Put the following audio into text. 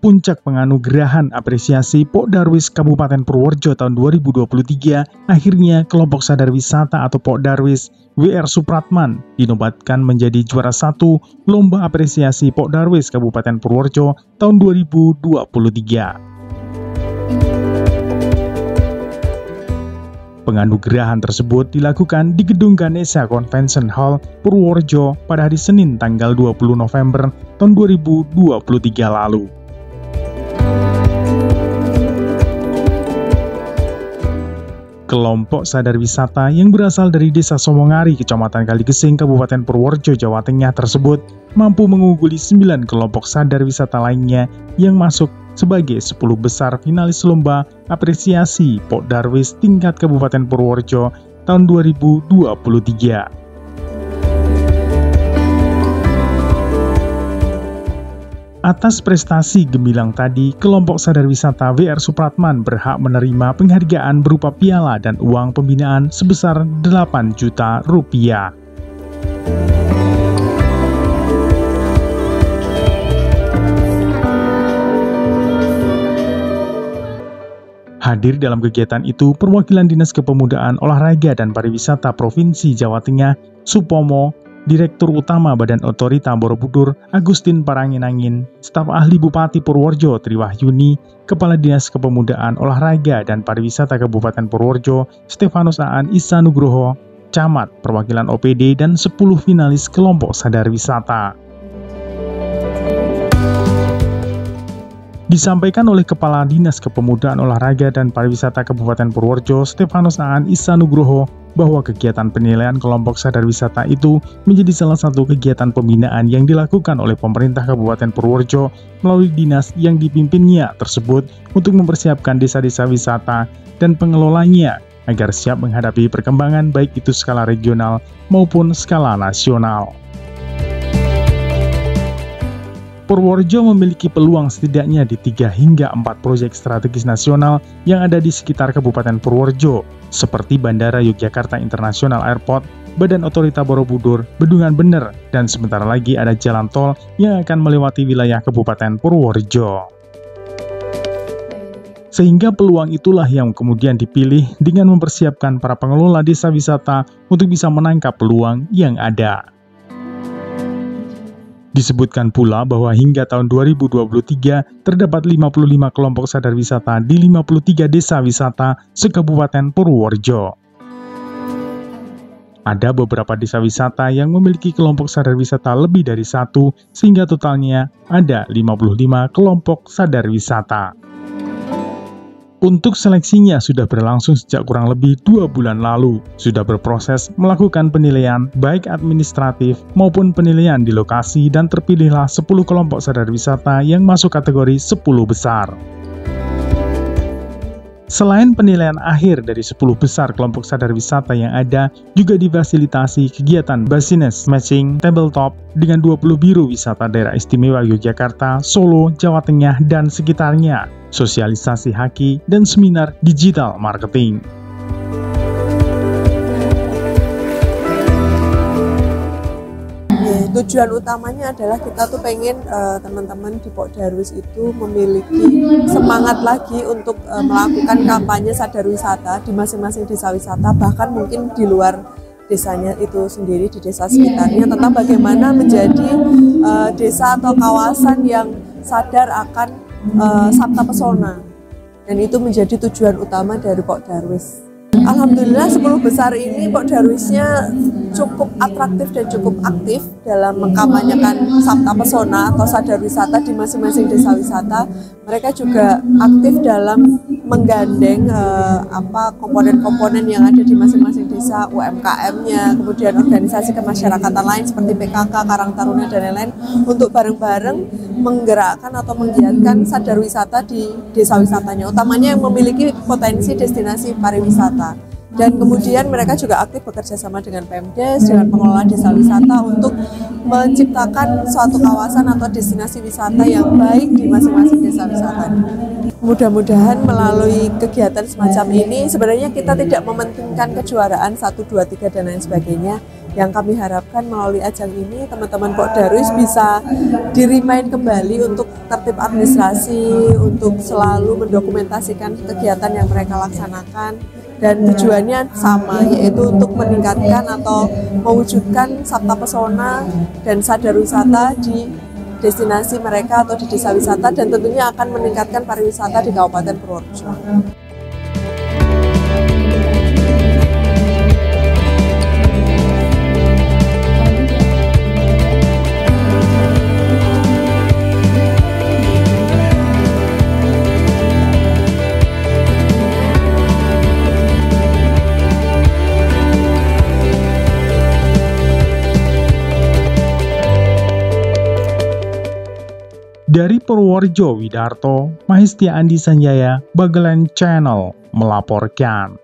puncak penganugerahan apresiasi Pok Darwis Kabupaten Purworejo tahun 2023, akhirnya kelompok sadar wisata atau Pok Darwis WR Supratman dinobatkan menjadi juara satu Lomba Apresiasi Pok Darwis Kabupaten Purworejo tahun 2023. Penganugerahan tersebut dilakukan di Gedung Ganesha Convention Hall Purworejo pada hari Senin tanggal 20 November tahun 2023 lalu. Kelompok sadar wisata yang berasal dari Desa Somongari, Kecamatan Kaligesing, Kabupaten Purworejo, Jawa Tengah tersebut mampu mengungguli 9 kelompok sadar wisata lainnya yang masuk sebagai 10 besar finalis lomba apresiasi Pok Darwis tingkat Kabupaten Purworejo tahun 2023. Atas prestasi gemilang tadi, kelompok sadar wisata WR Supratman berhak menerima penghargaan berupa piala dan uang pembinaan sebesar 8 juta rupiah. Hadir dalam kegiatan itu perwakilan Dinas Kepemudaan, Olahraga, dan Pariwisata Provinsi Jawa Tengah, Supomo, Direktur Utama Badan Otorita Borobudur, Agustin Paranginangin, staf ahli Bupati Purworejo Triwahyuni, Kepala Dinas Kepemudaan, Olahraga, dan Pariwisata Kabupaten Purworejo, Stefanus Aan Isa Nugroho, Camat, perwakilan OPD, dan 10 finalis kelompok sadar wisata. Disampaikan oleh Kepala Dinas Kepemudaan Olahraga dan Pariwisata Kabupaten Purworejo, Stefanus Aan Isanugroho, bahwa kegiatan penilaian kelompok sadar wisata itu menjadi salah satu kegiatan pembinaan yang dilakukan oleh pemerintah Kabupaten Purworejo melalui dinas yang dipimpinnya tersebut untuk mempersiapkan desa-desa wisata dan pengelolanya agar siap menghadapi perkembangan baik itu skala regional maupun skala nasional. Purworejo memiliki peluang setidaknya di 3 hingga 4 proyek strategis nasional yang ada di sekitar Kabupaten Purworejo, seperti Bandara Yogyakarta International Airport, Badan Otorita Borobudur, Bendungan Bener, dan sebentar lagi ada jalan tol yang akan melewati wilayah Kabupaten Purworejo. Sehingga peluang itulah yang kemudian dipilih dengan mempersiapkan para pengelola desa wisata untuk bisa menangkap peluang yang ada. Disebutkan pula bahwa hingga tahun 2023 terdapat 55 kelompok sadar wisata di 53 desa wisata sekabupaten Purworejo. Ada beberapa desa wisata yang memiliki kelompok sadar wisata lebih dari satu, sehingga totalnya ada 55 kelompok sadar wisata. Untuk seleksinya sudah berlangsung sejak kurang lebih dua bulan lalu, sudah berproses melakukan penilaian baik administratif maupun penilaian di lokasi dan terpilihlah 10 kelompok sadar wisata yang masuk kategori 10 besar. Selain penilaian akhir dari 10 besar kelompok sadar wisata yang ada, juga difasilitasi kegiatan business matching tabletop dengan 20 biru wisata daerah istimewa Yogyakarta, Solo, Jawa Tengah, dan sekitarnya, sosialisasi haki, dan seminar digital marketing. Tujuan utamanya adalah kita tuh pengen uh, teman-teman di Pok Darwis itu memiliki semangat lagi untuk uh, melakukan kampanye sadar wisata di masing-masing desa wisata bahkan mungkin di luar desanya itu sendiri di desa sekitarnya tentang bagaimana menjadi uh, desa atau kawasan yang sadar akan uh, sabta pesona dan itu menjadi tujuan utama dari Pok Darwis. Alhamdulillah 10 besar ini Pok Darwisnya cukup atraktif dan cukup aktif dalam mengkampanyekan Sabta Pesona atau sadar wisata di masing-masing desa wisata. Mereka juga aktif dalam menggandeng uh, apa komponen-komponen yang ada di masing-masing desa, UMKM-nya, kemudian organisasi kemasyarakatan lain seperti PKK, Karang Taruna dan lain-lain untuk bareng-bareng menggerakkan atau menggiatkan sadar wisata di desa wisatanya, utamanya yang memiliki potensi destinasi pariwisata dan kemudian mereka juga aktif bekerja sama dengan Pemdes, dengan pengelola desa wisata untuk menciptakan suatu kawasan atau destinasi wisata yang baik di masing-masing desa wisata. Mudah-mudahan melalui kegiatan semacam ini sebenarnya kita tidak mementingkan kejuaraan 1, 2, 3 dan lain sebagainya, yang kami harapkan melalui ajang ini teman-teman Pok Darwis bisa dirimain kembali untuk tertib administrasi, untuk selalu mendokumentasikan kegiatan yang mereka laksanakan dan tujuannya sama yaitu untuk meningkatkan atau mewujudkan sabta pesona dan sadar wisata di destinasi mereka atau di desa wisata dan tentunya akan meningkatkan pariwisata di Kabupaten Purworejo. Dari Purworejo Widarto, Mahestia Andi Sanjaya, Bagelen Channel melaporkan.